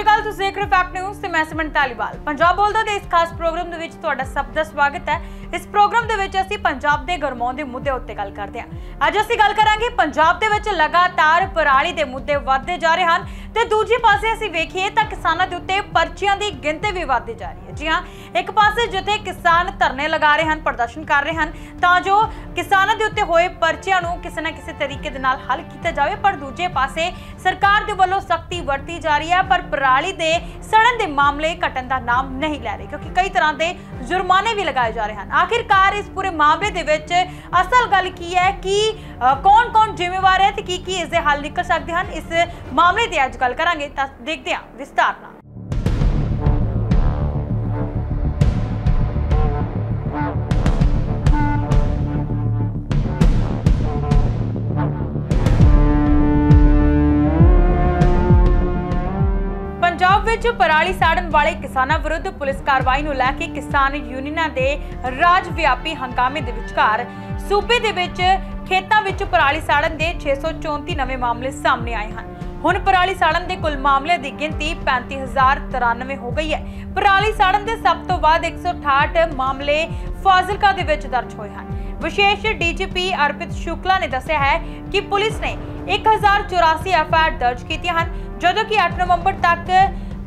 ਸ਼੍ਰੀ ਅਕਾਲ, ਤੁਸੀਂ ਦੇਖ ਰਹੇ ਫੈਕਟ ਨਿਊਜ਼ ਤੇ ਮੈਂ ਸਿਮਰਨ ਤਾਲੀਵਾਲ ਪੰਜਾਬ ਬੋਲਦਾ ਦੇ ਇਸ ਖਾਸ ਪ੍ਰੋਗਰਾਮ ਦੇ ਵਿੱਚ ਤੁਹਾਡਾ ਸਭ ਦਾ ਸਵਾਗਤ ਹੈ। ਇਸ ਪ੍ਰੋਗਰਾਮ ਦੇ ਵਿੱਚ ਅਸੀਂ ਪੰਜਾਬ ਦੇ ਗਰਮਾਉਣ ਦੇ ਮੁੱਦੇ ਉੱਤੇ ਗੱਲ ਕਰਦੇ ਹਾਂ। ਅੱਜ ਅਸੀਂ ਗੱਲ ਕਰਾਂਗੇ ਪੰਜਾਬ ਦੇ ਵਿੱਚ ਲਗਾਤਾਰ ਪਰਾਲੀ ਦੇ ਮੁੱਦੇ ਵੱਧਦੇ ਜਾ ਰਹੇ ਹਨ। ਤੇ ਦੂਜੇ ਪਾਸੇ ਅਸੀਂ ਵੇਖੀਏ ਤਾਂ ਕਿਸਾਨਾਂ ਦੇ ਉੱਤੇ ਪਰਚੀਆਂ ਦੀ ਗਿਣਤੀ ਵੀ ਵਧਦੀ ਜਾ ਰਹੀ ਹੈ। ਜੀ ਹਾਂ, ਇੱਕ ਪਾਸੇ ਜਿੱਥੇ ਕਿਸਾਨ ਧਰਨੇ ਲਗਾ ਰਹੇ ਹਨ, ਪ੍ਰਦਰਸ਼ਨ ਕਰ ਰਹੇ ਹਨ, ਤਾਂ ਜੋ ਕਿਸਾਨਾਂ ਦੇ ਉੱਤੇ ਹੋਏ ਪਰਚੀਆਂ ਨੂੰ ਕਿਸੇ ਨਾ ਕਿਸੇ ਤਰੀਕੇ ਦੇ ਨਾਲ ਹੱਲ ਕੀਤਾ ਜਾਵੇ, ਪਰ ਦੂਜੇ ਪਾਸੇ ਸਰਕਾਰ ਦੇ ਵੱਲੋਂ ਸਖਤੀ ਵਰਤੀ ਜਾ ਰਹੀ ਹੈ, ਪਰ ਪਰਾਲੀ ਦੇ ਸੜਨ ਦੇ ਮਾਮਲੇ ਘਟਣ ਦਾ ਨਾਮ ਨਹੀਂ ਲੈ ਰਹੇ, ਕਿਉਂਕਿ ਕਈ ਤਰ੍ਹਾਂ ਦੇ ਜੁਰਮਾਨੇ ਵੀ ਲਗਾਏ ਜਾ ਰਹੇ ਹਨ। ਆਖਿਰਕਾਰ ਇਸ ਪੂਰੇ ਮਾਮਲੇ ਦੇ ਵਿੱਚ ਅਸਲ ਗੱਲ ਕੀ ਹੈ ਕਿ ਕੌਣ-ਕੌਣ ਜ਼ਿੰਮੇਵਾਰ ਹੈ ਤੇ ਕੀ ਕੀ ਇਸ ਦੇ ਹੱਲ ਨਿਕਲ ਸਕਦੇ ਹਨ, ਇਸ ਮਾਮਲੇ ਤੇ ਅੱਜ ਗੱਲ ਕਰਾਂਗੇ ਤਾਂ ਦੇਖਦੇ ਹਾਂ ਵਿਸਤਾਰ ਨਾਲ। ਪੰਜਾਬ ਵਿੱਚ ਪਰਾਲੀ ਸਾੜਨ ਵਾਲੇ ਕਿਸਾਨਾਂ ਵਿਰੁੱਧ ਪੁਲਿਸ ਕਾਰਵਾਈ ਨੂੰ ਲੈ ਕੇ ਕਿਸਾਨ ਯੂਨੀਅਨਾਂ ਦੇ ਰਾਜ ਵਿਆਪੀ ਹੰਗਾਮੇ ਦੇ ਵਿਚਕਾਰ ਸੂਬੇ ਦੇ ਵਿੱਚ ਖੇਤਾਂ ਵਿੱਚ ਪਰਾਲੀ ਸਾੜਨ ਦੇ 634 ਨਵੇਂ ਮਾਮਲੇ ਸਾਹਮਣੇ ਆਏ ਹਨ। ਹੁਣ ਪਰਾਲੀ ਸਾੜਨ ਦੇ ਕੁੱਲ ਮਾਮਲੇ ਦੀ ਗਿਣਤੀ 35093 ਹੋ ਗਈ ਹੈ। ਪਰਾਲੀ ਸਾੜਨ ਦੇ ਸਭ ਤੋਂ ਵੱਧ 168 ਮਾਮਲੇ ਫਾਜ਼ਿਲਕਾ ਦੇ ਵਿੱਚ ਦਰਜ ਹੋਏ ਹਨ। ਵਿਸ਼ੇਸ਼ ਡੀਜੀਪੀ ਅਰਪਿਤ ਸ਼ੁਕਲਾ ਨੇ ਦੱਸਿਆ ਹੈ ਕਿ ਪੁਲਿਸ ਨੇ 1084 ਐਫਆਈਆਰ ਦਰਜ ਕੀਤੀਆਂ ਹਨ, ਜਦੋਂ ਕਿ 8 ਨਵੰਬਰ ਤੱਕ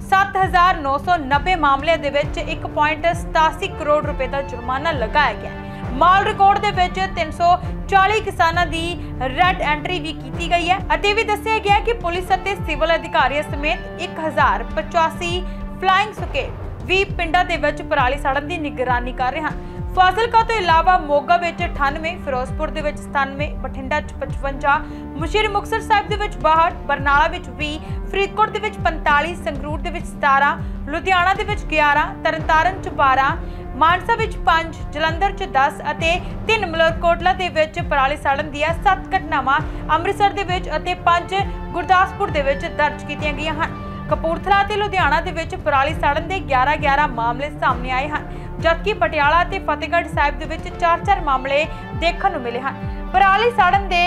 7990 ਮਾਮਲਿਆਂ ਦੇ ਵਿੱਚ 1.87 ਕਰੋੜ ਰੁਪਏ ਦਾ ਜੁਰਮਾਨਾ ਲਗਾਇਆ ਗਿਆ ਮਾਲ ਰਿਕਾਰਡ ਦੇ ਵਿੱਚ 340 ਕਿਸਾਨਾਂ ਦੀ ਰੈੱਡ ਐਂਟਰੀ ਵੀ ਕੀਤੀ ਗਈ ਹੈ ਅਤੇ ਵੀ ਦੱਸਿਆ ਗਿਆ ਕਿ ਪੁਲਿਸ ਅਤੇ ਸਿਵਲ ਅਧਿਕਾਰੀਆਂ ਸਮੇਤ 1085 ਫਲਾਈਂਗ ਸੁਕੇਟ ਵੀ ਪਿੰਡਾਂ ਦੇ ਵਿੱਚ ਪਰਾਲੀ ਸੜਨ ਦੀ ਨਿਗਰਾਨੀ ਕਰ ਰਹੇ ਹਨ। ਫਾਜ਼ਿਲਕਾ ਤੋਂ ਇਲਾਵਾ ਮੋਗਾ ਵਿੱਚ 98 ਫਿਰੋਜ਼ਪੁਰ ਦੇ ਵਿੱਚ 97 ਬਠਿੰਡਾ ਚ 55 ਮੁਸ਼ੀਰ ਮੁਕਤਸਰ ਸਾਹਿਬ ਦੇ ਵਿੱਚ 62 ਬਰਨਾਲਾ ਵਿੱਚ 20 ਫਰੀਦਕੋਟ ਦੇ ਵਿੱਚ 45 ਸੰਗਰੂਰ ਦੇ ਵਿੱਚ 17 ਲੁਧਿਆਣਾ ਦੇ ਵਿੱਚ 11 ਤਰਨਤਾਰਨ ਚ 12 ਮਾਨਸਾ ਵਿੱਚ 5 ਜਲੰਧਰ ਚ 10 ਅਤੇ ਤਿੰਨ ਮਲਰਕੋਟਲਾ ਦੇ ਵਿੱਚ ਪਰਾਲੀ ਸੜਨ ਦੀਆਂ 7 ਘਟਨਾਵਾਂ ਅੰਮ੍ਰਿਤਸਰ ਦੇ ਵਿੱਚ ਅਤੇ 5 ਗੁਰਦਾਸਪੁਰ ਦੇ ਵਿੱਚ ਦਰਜ ਕੀਤੀਆਂ ਗਈਆਂ ਹਨ। ਕਪੂਰਥਲਾ ਤੇ ਲੁਧਿਆਣਾ ਦੇ ਵਿੱਚ ਪਰਾਲੀ ਸੜਨ ਦੇ 11-11 ਮਾਮਲੇ ਸਾਹਮਣੇ ਆਏ ਹਨ। ਜਦਕਿ ਪਟਿਆਲਾ ਤੇ ਫਤਿਹਗੜ੍ਹ ਸਾਹਿਬ ਦੇ ਵਿੱਚ 4-4 ਮਾਮਲੇ ਦੇਖਣ ਨੂੰ ਮਿਲੇ ਹਨ। ਪਰਾਲੀ ਸਾੜਨ ਦੇ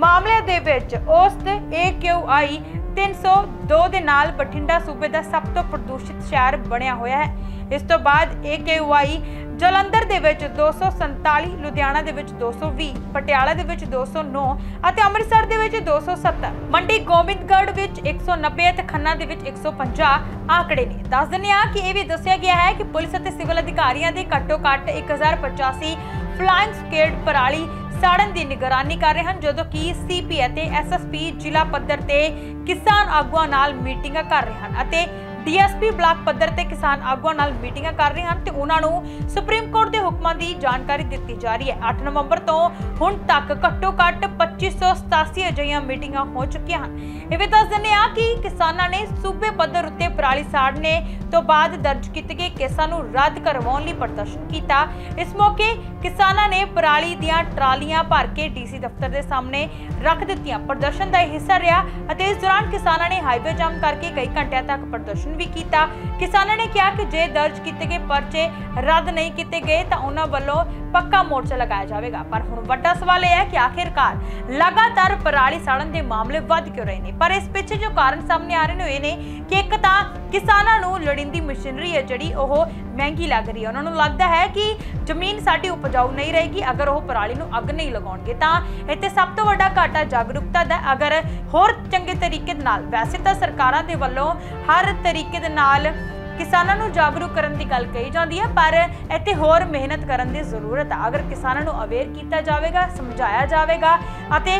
ਮਾਮਲੇ ਦੇ ਵਿੱਚ ਉਸ ਔਸਤ AQI 302 ਦੇ ਨਾਲ ਬਠਿੰਡਾ ਸੂਬੇ ਦਾ ਸਭ ਤੋਂ ਪ੍ਰਦੂਸ਼ਿਤ ਸ਼ਹਿਰ ਬਣਿਆ ਹੋਇਆ ਹੈ। ਇਸ ਤੋਂ ਬਾਅਦ AQI ਜਲੰਧਰ ਦੇ ਵਿੱਚ 247 ਲੁਧਿਆਣਾ ਦੇ ਵਿੱਚ 220 ਪਟਿਆਲਾ ਦੇ ਵਿੱਚ 209 ਅਤੇ ਅੰਮ੍ਰਿਤਸਰ ਦੇ ਵਿੱਚ 270 ਮੰਡੀ ਗੋਬਿੰਦਗੜ੍ਹ ਵਿੱਚ 190 ਅਤੇ ਖੰਨਾ ਦੇ ਵਿੱਚ 150 ਆંકੜੇ ਨੇ। ਦੱਸ ਦਿੰਦੇ ਆ ਕਿ ਇਹ ਵੀ ਦੱਸਿਆ ਗਿਆ ਹੈ ਕਿ ਪੁਲਿਸ ਅਤੇ ਸਿਵਲ ਅਧਿਕਾਰੀਆਂ ਦੇ ਘੱਟੋ ਘੱਟ 1085 ਫਲਾਈਂਗ ਸਕੇਡ ਪਰਾਲੀ ਸਾੜਨ ਦੀ ਨਿਗਰਾਨੀ ਕਰ ਰਹੇ ਹਨ, ਜਦੋਂ ਕਿ ਸੀਪੀ ਅਤੇ ਐਸਐਸਪੀ ਜ਼ਿਲ੍ਹਾ ਪੱਧਰ ਤੇ ਕਿਸਾਨ ਆਗੂਆਂ ਨਾਲ ਮੀਟਿੰਗਾਂ ਕਰ ਰਹੇ ਹਨ ਅਤੇ ਡੀਐਸਪੀ ਬਲਾਕ ਪੱਧਰ ਤੇ ਕਿਸਾਨ ਆਗੂਆਂ ਨਾਲ ਮੀਟਿੰਗਾਂ ਕਰ ਰਹੇ ਹਨ ਤੇ ਉਹਨਾਂ ਨੂੰ ਸੁਪਰੀਮ ਕੋਰਟ ਦੇ ਹੁਕਮਾਂ ਦੀ ਜਾਣਕਾਰੀ ਦਿੱਤੀ ਜਾ ਰਹੀ ਹੈ। 8 ਨਵੰਬਰ ਤੋਂ ਹੁਣ ਤੱਕ ਘੱਟੋ ਘੱਟ 2587 ਅਜਿਹੀਆਂ ਮੀਟਿੰਗਾਂ ਹੋ ਚੁੱਕੀਆਂ ਹਨ। ਇਹ ਵੀ ਦੱਸ ਦਿੰਦੇ ਆ ਕਿ ਕਿਸਾਨਾਂ ਨੇ ਸੂਬੇ ਪੱਧਰ ਉੱਤੇ ਪਰਾਲੀ ਸਾੜਨੇ ਤੋਂ ਬਾਅਦ ਦਰਜ ਕੀਤੇ ਗਏ ਕੇਸਾਂ ਨੂੰ ਰੱਦ ਕਰਵਾਉਣ ਲਈ ਪ੍ਰਦਰਸ਼ਨ ਕੀਤਾ। ਇਸ ਮੌਕੇ ਕਿਸਾਨਾਂ ਨੇ ਪਰਾਲੀ ਦੀਆਂ ਟਰਾਲੀਆਂ ਭਰ ਕੇ ਡੀਸੀ ਦਫ਼ਤਰ ਦੇ ਸਾਹਮਣੇ ਰੱਖ ਦਿੱਤੀਆਂ। ਪ੍ਰਦਰਸ਼ਨ ਦਾ ਹਿੱਸਾ ਰਿਹਾ ਅਤੇ ਇਸ ਦੌਰਾਨ ਕਿਸਾਨਾਂ ਨੇ ਹਾਈਵੇ ਜਾਮ ਕਰਕੇ ਕਈ ਘੰਟਿਆਂ ਤੱਕ ਪ੍ਰਦਰਸ਼ਨ ਵੀ ਕੀਤਾ। ਕਿਸਾਨਾਂ ਨੇ ਕਿਹਾ ਕਿ ਜੇ ਦਰਜ ਕੀਤੇ ਗਏ ਪਰਚੇ ਰੱਦ ਨਹੀਂ ਕੀਤੇ ਗਏ, ਤਾਂ ਉਹਨਾਂ ਵੱਲੋਂ ਪੱਕਾ ਮੋਰਚਾ ਲਗਾਇਆ ਜਾਵੇਗਾ। ਪਰ ਹੁਣ ਵੱਡਾ ਸਵਾਲ ਇਹ ਹੈ ਕਿ ਆਖਿਰਕਾਰ ਲਗਾਤਾਰ ਪਰਾਲੀ ਸਾੜਨ ਦੇ ਮਾਮਲੇ ਵੱਧ ਕਿਉਂ ਰਹੇ ਨੇ? ਪਰ ਇਸ ਪਿੱਛੇ ਜੋ ਕਾਰਨ ਸਾਹਮਣੇ ਆ ਰਹੇ ਨੇ ਇਹ ਨੇ ਕਿ ਇੱਕ ਤਾਂ ਕਿਸਾਨਾਂ ਨੂੰ ਲੋੜੀਂਦੀ ਮਸ਼ੀਨਰੀ ਹੈ ਜਿਹੜੀ ਉਹ ਮਹਿੰਗੀ ਲੱਗ ਰਹੀ ਹੈ। ਉਹਨਾਂ ਨੂੰ ਲੱਗਦਾ ਹੈ ਕਿ ਜ਼ਮੀਨ ਸਾਡੀ ਉਪਜਾਊ ਨਹੀਂ ਰਹੇਗੀ, ਅਗਰ ਉਹ ਪਰਾਲੀ ਨੂੰ ਅੱਗ ਨਹੀਂ ਲਗਾਉਣਗੇ, ਤਾਂ ਇੱਥੇ ਸਭ ਤੋਂ ਵੱਡਾ ਘਾਟਾ ਜਾਗਰੂਕਤਾ ਦਾ ਅਗਰ ਹੋਰ ਚੰਗੇ ਤਰੀਕੇ ਨਾਲ, ਵੈਸੇ ਤਾਂ ਸਰਕਾਰਾਂ ਦੇ ਵੱਲੋਂ ਹਰ ਤਰੀਕੇ ਦੇ ਨਾਲ ਕਿਸਾਨਾਂ ਨੂੰ ਜਾਗਰੂਕ ਕਰਨ ਦੀ ਗੱਲ ਕਹੀ ਜਾਂਦੀ ਹੈ, ਪਰ ਇੱਥੇ ਹੋਰ ਮਿਹਨਤ ਕਰਨ ਦੀ ਜ਼ਰੂਰਤ ਹੈ ਅਗਰ ਕਿਸਾਨਾਂ ਨੂੰ ਅਵੇਅਰ ਕੀਤਾ ਜਾਵੇਗਾ, ਸਮਝਾਇਆ ਜਾਵੇਗਾ ਅਤੇ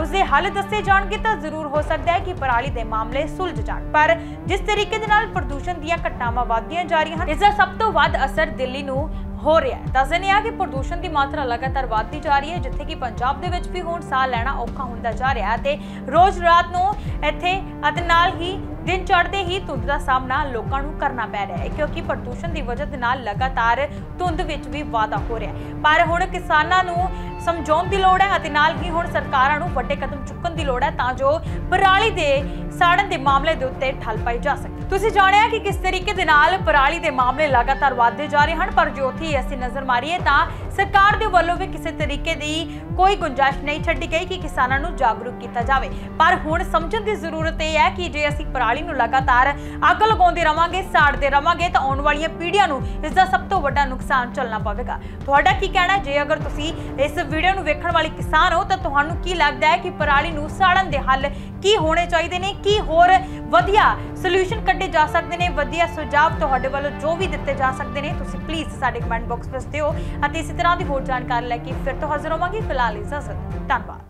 ਉਸ ਦੇ ਹੱਲ ਦੱਸੇ ਜਾਣਗੇ ਤਾਂ ਜ਼ਰੂਰ ਹੋ ਸਕਦਾ ਹੈ ਕਿ ਪਰਾਲੀ ਦੇ ਮਾਮਲੇ ਸੁਲਝ ਜਾਣ। ਪਰ ਜਿਸ ਤਰੀਕੇ ਦੇ ਨਾਲ ਪ੍ਰਦੂਸ਼ਣ ਦੀਆਂ ਘਟਨਾਵਾਂ ਵਧਦੀਆਂ ਜਾ ਰਹੀਆਂ ਹਨ, ਇਸ ਦਾ ਸਭ ਤੋਂ ਵੱਧ ਅਸਰ ਦਿੱਲੀ ਨੂੰ ਹੋ ਰਿਹਾ ਹੈ। ਦੱਸਦੇ ਨੇ ਆ ਕਿ ਪ੍ਰਦੂਸ਼ਣ ਦੀ ਮਾਤਰਾ ਲਗਾਤਾਰ ਵਧਦੀ ਜਾ ਰਹੀ ਹੈ, ਜਿੱਥੇ ਕਿ ਪੰਜਾਬ ਦੇ ਵਿੱਚ ਵੀ ਹੁਣ ਸਾਹ ਲੈਣਾ ਔਖਾ ਹੁੰਦਾ ਜਾ ਰਿਹਾ ਹੈ ਤੇ ਰੋਜ਼ ਰਾਤ ਨੂੰ ਇੱਥੇ ਅਤੇ ਨਾਲ ਹੀ ਦਿਨ ਚੜ੍ਹਦੇ ਹੀ ਧੁੰਦ ਦਾ ਸਾਹਮਣਾ ਲੋਕਾਂ ਨੂੰ ਕਰਨਾ ਪੈ ਰਿਹਾ ਹੈ, ਕਿਉਂਕਿ ਪ੍ਰਦੂਸ਼ਣ ਦੀ ਵਜ੍ਹਾ ਦੇ ਨਾਲ ਲਗਾਤਾਰ ਧੁੰਦ ਵਿੱਚ ਵੀ ਵਾਧਾ ਹੋ ਰਿਹਾ ਹੈ। ਪਰ ਹੁਣ ਕਿਸਾਨਾਂ ਨੂੰ ਸਮਝਾਉਣ ਦੀ ਲੋੜ ਹੈ ਅਤੇ ਨਾਲ ਹੀ ਹੁਣ ਸਰਕਾਰਾਂ ਨੂੰ ਵੱਡੇ ਕਦਮ ਚੁੱਕਣ ਦੀ ਲੋੜ ਹੈ ਤਾਂ ਜੋ ਪਰਾਲੀ ਦੇ ਸਾੜਨ ਦੇ ਮਾਮਲੇ ਦੇ ਉੱਤੇ ਠੱਲ ਪਾਈ ਜਾ ਸਕੇ। ਤੁਸੀਂ ਜਾਣਿਆ ਕਿ ਕਿਸ ਤਰੀਕੇ ਦੇ ਨਾਲ ਪਰਾਲੀ ਦੇ ਮਾਮਲੇ ਲਗਾਤਾਰ ਵਧਦੇ ਜਾ ਰਹੇ ਹਨ, ਪਰ ਜੋ ਉੱਥੇ ਅਸੀਂ ਨਜ਼ਰ ਮਾਰੀਏ ਤਾਂ ਸਰਕਾਰ ਦੇ ਵੱਲੋਂ ਵੀ ਕਿਸੇ ਤਰੀਕੇ ਦੀ ਕੋਈ ਗੁੰਜਾਇਸ਼ ਨਹੀਂ ਛੱਡੀ ਗਈ ਕਿ ਕਿਸਾਨਾਂ ਨੂੰ ਜਾਗਰੂਕ ਕੀਤਾ ਜਾਵੇ। ਪਰ ਹੁਣ ਸਮਝਣ ਦੀ ਜ਼ਰੂਰਤ ਇਹ ਹੈ ਕਿ ਜੇ ਅਸੀਂ ਪਰਾਲੀ ਨੂੰ ਲਗਾਤਾਰ ਅੱਗ ਲਗਾਉਂਦੇ ਰਵਾਂਗੇ, ਸਾੜਦੇ ਰਵਾਂਗੇ, ਤਾਂ ਆਉਣ ਵਾਲੀਆਂ ਪੀੜ੍ਹੀਆਂ ਨੂੰ ਇਸ ਦਾ ਸਭ ਤੋਂ ਵੱਡਾ ਨੁਕਸਾਨ ਝੱਲਣਾ ਪਵੇਗਾ। ਤੁਹਾਡਾ ਕੀ ਕਹਿਣਾ ਜੇ ਅਗਰ ਤੁਸੀਂ ਇਸ ਵੀਡੀਓ ਨੂੰ ਵੇਖਣ ਵਾਲੇ ਕਿਸਾਨ ਹੋ, ਤਾਂ ਤੁਹਾਨੂੰ ਕੀ ਲੱਗਦਾ ਹੈ ਕਿ ਪਰਾਲੀ ਨੂੰ ਸਾੜਨ ਦੇ ਹੱਲ ਕੀ ਹੋਣੇ ਚਾਹੀਦੇ ਨੇ? ਕੀ ਹੋਰ ਵਧੀਆ ਸੋਲੂਸ਼ਨ ਕੱਢੇ ਜਾ ਸਕਦੇ ਨੇ, ਵਧੀਆ ਸੁਝਾਅ ਤੁਹਾਡੇ ਵੱਲੋਂ ਜੋ ਵੀ ਦਿੱਤੇ ਜਾ ਸਕਦੇ ਨੇ, ਤੁਸੀਂ ਪਲੀਜ਼ ਸਾਡੇ ਕਮੈਂਟ ਬਾਕਸ ਵਿੱਚ ਦਿਓ ਅਤੇ ਇਸੇ ਤਰ੍ਹਾਂ ਦੀ ਹੋਰ ਜਾਣਕਾਰੀ ਲੈ ਕੇ ਫਿਰ ਤੋਂ ਹਾਜ਼ਰ ਹੋਵਾਂਗੇ। ਫਿਲਹਾਲ ਇਜਾਜ਼ਤ ਧੰਨਵਾਦ।